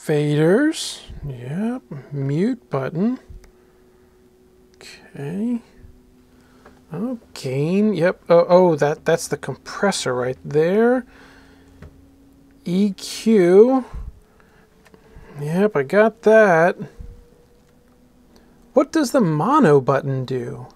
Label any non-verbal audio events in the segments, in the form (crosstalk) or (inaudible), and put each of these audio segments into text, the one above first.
Faders. Yep. Mute button. Okay. Oh, gain. Yep. Oh, oh, that that's the compressor right there. EQ. Yep, I got that. What does the mono button do?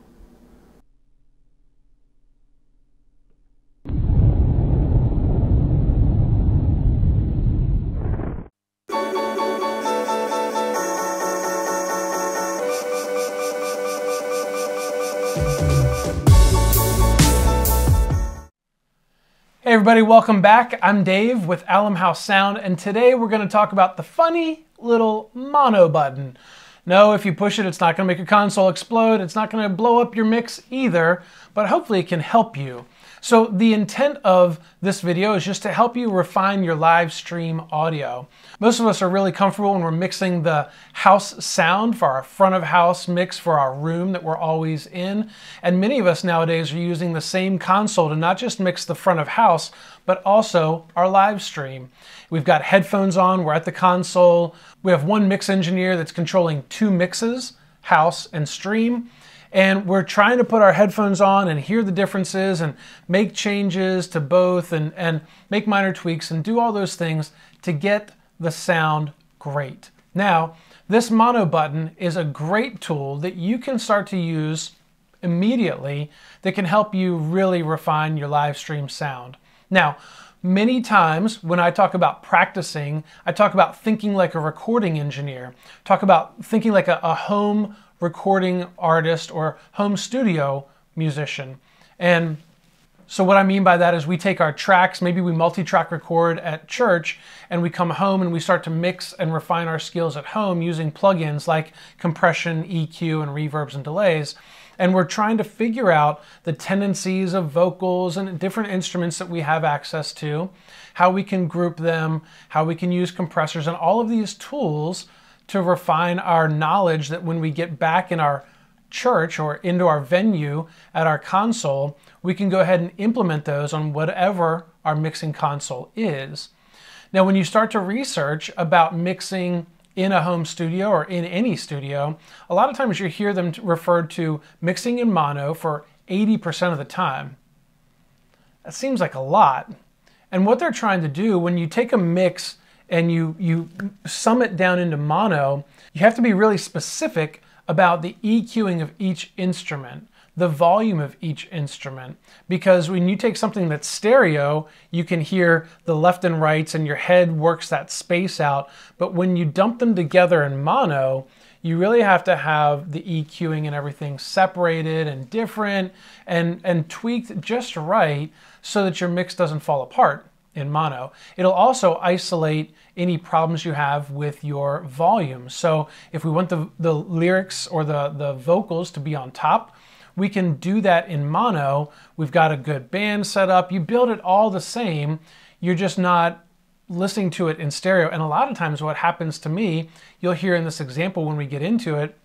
Everybody, welcome back. I'm Dave with Allam House Sound, and today we're going to talk about the funny little mono button. No, if you push it, it's not going to make your console explode. It's not going to blow up your mix either, but hopefully it can help you. So the intent of this video is just to help you refine your live stream audio. Most of us are really comfortable when we're mixing the house sound for our front of house mix for our room that we're always in. And many of us nowadays are using the same console to not just mix the front of house, but also our live stream. We've got headphones on, we're at the console. We have one mix engineer that's controlling two mixes, house and stream and we're trying to put our headphones on and hear the differences and make changes to both and, and make minor tweaks and do all those things to get the sound great. Now, this mono button is a great tool that you can start to use immediately that can help you really refine your live stream sound. Now, many times when I talk about practicing, I talk about thinking like a recording engineer, talk about thinking like a, a home recording artist or home studio musician. And so what I mean by that is we take our tracks, maybe we multi-track record at church, and we come home and we start to mix and refine our skills at home using plugins like compression, EQ, and reverbs and delays. And we're trying to figure out the tendencies of vocals and different instruments that we have access to, how we can group them, how we can use compressors, and all of these tools to refine our knowledge that when we get back in our church or into our venue at our console, we can go ahead and implement those on whatever our mixing console is. Now, when you start to research about mixing in a home studio or in any studio, a lot of times you hear them referred to mixing in mono for 80% of the time. That seems like a lot. And what they're trying to do when you take a mix and you, you sum it down into mono, you have to be really specific about the EQing of each instrument, the volume of each instrument. Because when you take something that's stereo, you can hear the left and rights and your head works that space out. But when you dump them together in mono, you really have to have the EQing and everything separated and different and, and tweaked just right so that your mix doesn't fall apart in mono. It'll also isolate any problems you have with your volume. So if we want the, the lyrics or the, the vocals to be on top, we can do that in mono. We've got a good band set up. You build it all the same. You're just not listening to it in stereo. And a lot of times what happens to me, you'll hear in this example when we get into it,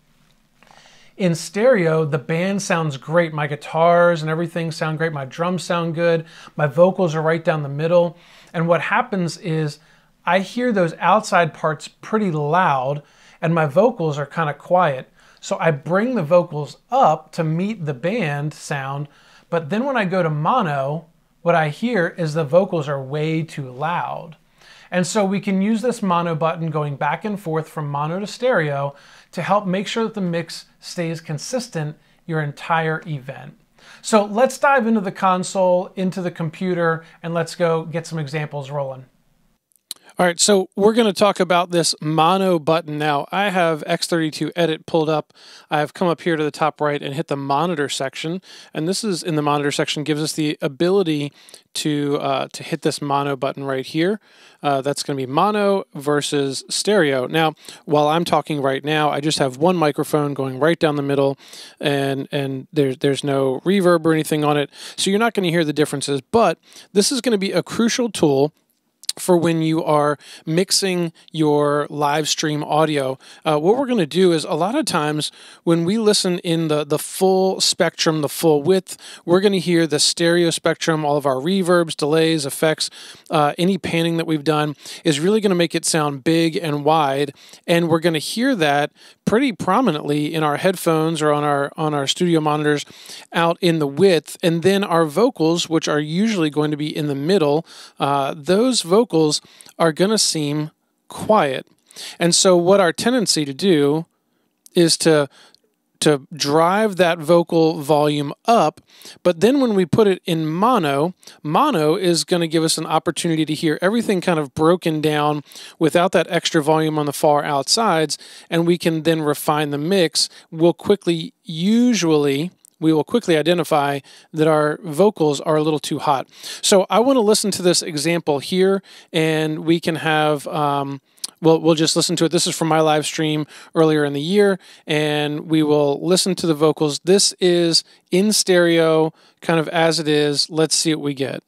in stereo, the band sounds great. My guitars and everything sound great. My drums sound good. My vocals are right down the middle. And what happens is I hear those outside parts pretty loud and my vocals are kind of quiet. So I bring the vocals up to meet the band sound. But then when I go to mono, what I hear is the vocals are way too loud. And so we can use this mono button going back and forth from mono to stereo to help make sure that the mix stays consistent your entire event. So let's dive into the console, into the computer, and let's go get some examples rolling. All right, so we're going to talk about this mono button now. I have X32 Edit pulled up. I have come up here to the top right and hit the monitor section. And this is in the monitor section gives us the ability to, uh, to hit this mono button right here. Uh, that's going to be mono versus stereo. Now, while I'm talking right now, I just have one microphone going right down the middle and, and there's, there's no reverb or anything on it. So you're not going to hear the differences, but this is going to be a crucial tool for when you are mixing your live stream audio. Uh, what we're going to do is a lot of times when we listen in the, the full spectrum, the full width, we're going to hear the stereo spectrum, all of our reverbs, delays, effects, uh, any panning that we've done is really going to make it sound big and wide. And we're going to hear that pretty prominently in our headphones or on our on our studio monitors out in the width. And then our vocals, which are usually going to be in the middle, uh, those vocals are going to seem quiet. And so, what our tendency to do is to to drive that vocal volume up. But then when we put it in mono, mono is going to give us an opportunity to hear everything kind of broken down without that extra volume on the far outsides. And we can then refine the mix. We'll quickly, usually, we will quickly identify that our vocals are a little too hot. So I want to listen to this example here, and we can have. Um, we'll, we'll just listen to it. This is from my live stream earlier in the year, and we will listen to the vocals. This is in stereo, kind of as it is. Let's see what we get.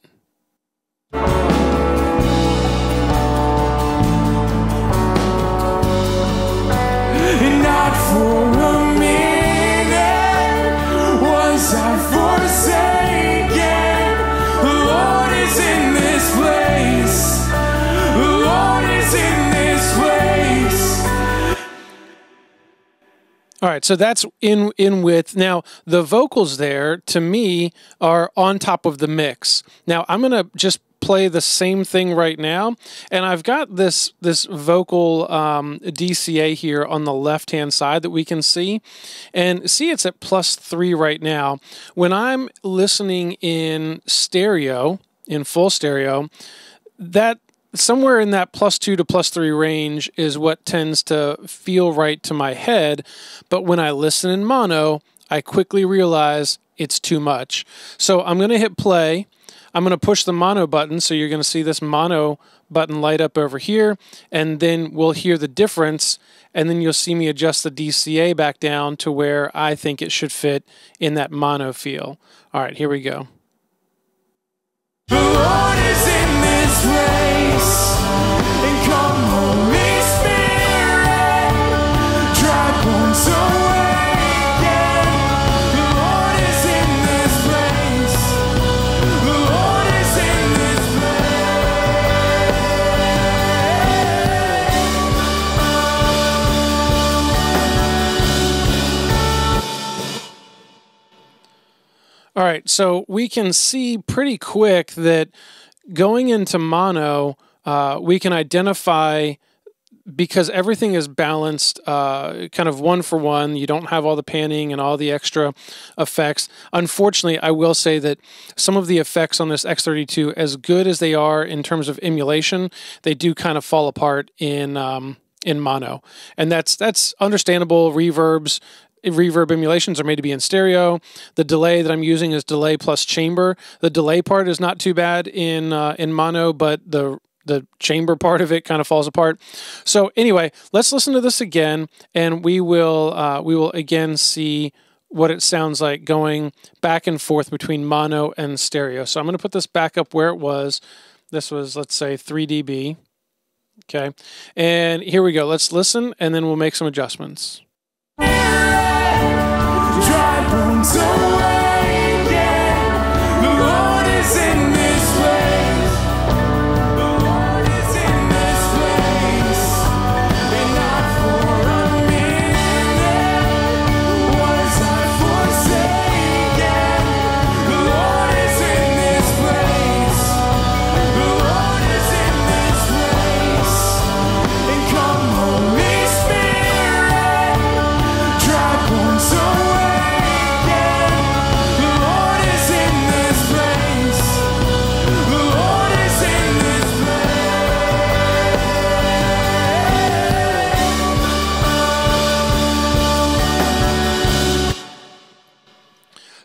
All right, so that's in in with now the vocals there to me are on top of the mix. Now I'm gonna just play the same thing right now, and I've got this this vocal um, DCA here on the left hand side that we can see, and see it's at plus three right now. When I'm listening in stereo, in full stereo, that somewhere in that plus two to plus three range is what tends to feel right to my head. But when I listen in mono, I quickly realize it's too much. So I'm going to hit play. I'm going to push the mono button. So you're going to see this mono button light up over here. And then we'll hear the difference. And then you'll see me adjust the DCA back down to where I think it should fit in that mono feel. All right, here we go. All right, so we can see pretty quick that going into mono, uh, we can identify because everything is balanced uh, kind of one for one. You don't have all the panning and all the extra effects. Unfortunately, I will say that some of the effects on this X32, as good as they are in terms of emulation, they do kind of fall apart in. Um, in mono and that's that's understandable reverbs reverb emulations are made to be in stereo. The delay that I'm using is delay plus chamber. The delay part is not too bad in uh, in mono, but the the chamber part of it kind of falls apart. So anyway, let's listen to this again, and we will uh, we will again see what it sounds like going back and forth between mono and stereo. So I'm going to put this back up where it was. This was let's say 3 dB. Okay, and here we go. Let's listen, and then we'll make some adjustments.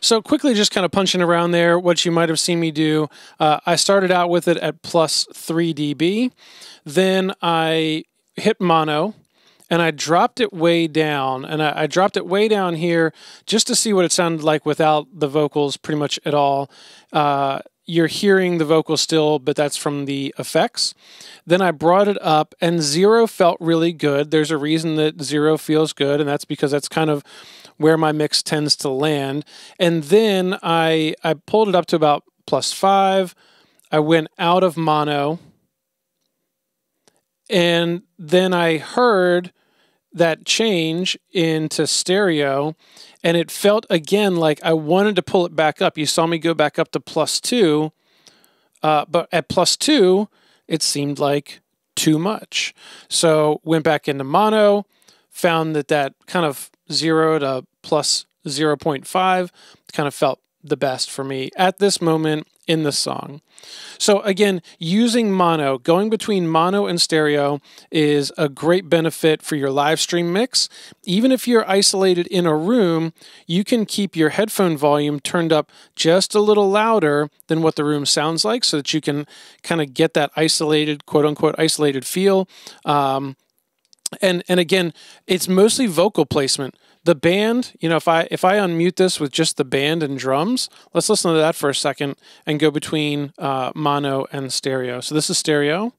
So quickly, just kind of punching around there, what you might have seen me do. Uh, I started out with it at plus 3 dB. Then I hit mono and I dropped it way down. And I, I, dropped it way down here just to see what it sounded like without the vocals pretty much at all. Uh, you're hearing the vocal still, but that's from the effects. Then I brought it up, and zero felt really good. There's a reason that zero feels good, and that's because that's kind of where my mix tends to land. And then I I pulled it up to about plus five. I went out of mono, and then I heard that change into stereo and it felt again like I wanted to pull it back up. You saw me go back up to plus two, uh, but at plus two, it seemed like too much. So went back into mono, found that that kind of zero to plus 0.5 kind of felt the best for me at this moment in the song. So again, using mono, going between mono and stereo is a great benefit for your live stream mix. Even if you're isolated in a room, you can keep your headphone volume turned up just a little louder than what the room sounds like so that you can kind of get that isolated, quote unquote, isolated feel. Um, and and again, it's mostly vocal placement. The band you know if i if i unmute this with just the band and drums let's listen to that for a second and go between uh, mono and stereo. So this is stereo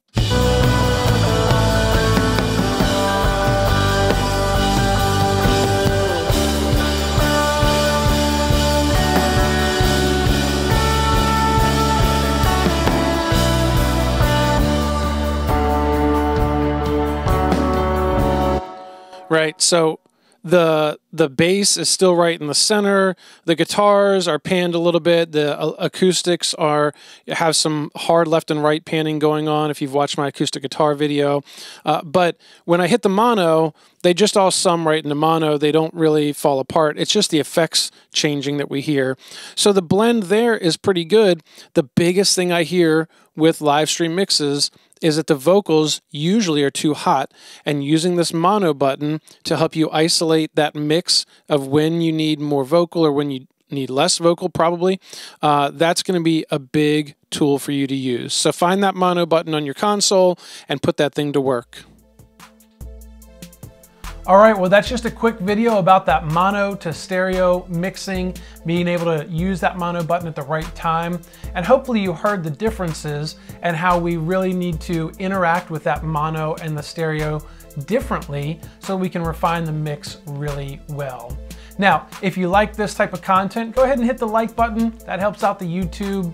Right. So the the bass is still right in the center. The guitars are panned a little bit. The uh, acoustics are have some hard left and right panning going on. If you've watched my acoustic guitar video, uh, but when I hit the mono, they just all sum right into mono. They don't really fall apart. It's just the effects changing that we hear. So the blend there is pretty good. The biggest thing I hear with live stream mixes is that the vocals usually are too hot, and using this mono button to help you isolate that mix of when you need more vocal or when you need less vocal, probably, uh, that's going to be a big tool for you to use. So find that mono button on your console and put that thing to work. All right, well, that's just a quick video about that mono to stereo mixing, being able to use that mono button at the right time. And hopefully you heard the differences and how we really need to interact with that mono and the stereo differently so we can refine the mix really well. Now, if you like this type of content, go ahead and hit the like button. That helps out the YouTube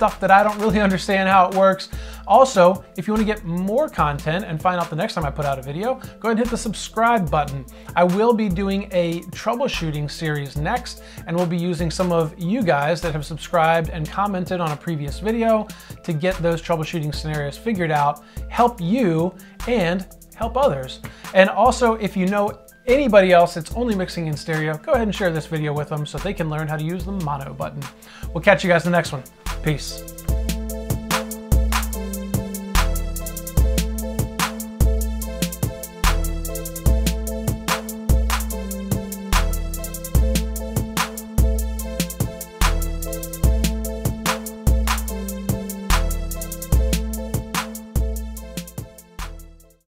stuff that I don't really (laughs) understand how it works. Also, if you want to get more content and find out the next time I put out a video, go ahead and hit the subscribe button. I will be doing a troubleshooting series next, and we'll be using some of you guys that have subscribed and commented on a previous video to get those troubleshooting scenarios figured out, help you, and help others. And also, if you know anybody else that's only mixing in stereo, go ahead and share this video with them so they can learn how to use the mono button. We'll catch you guys in the next one. Peace.